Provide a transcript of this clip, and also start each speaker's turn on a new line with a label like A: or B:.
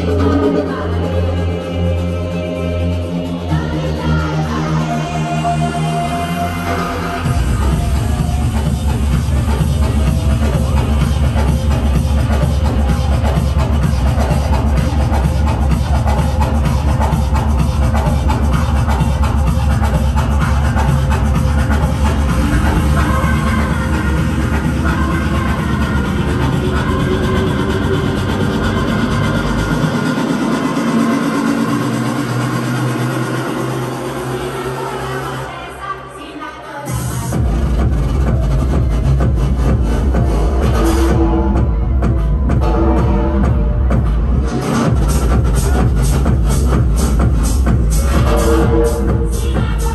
A: Thank you. Let's go.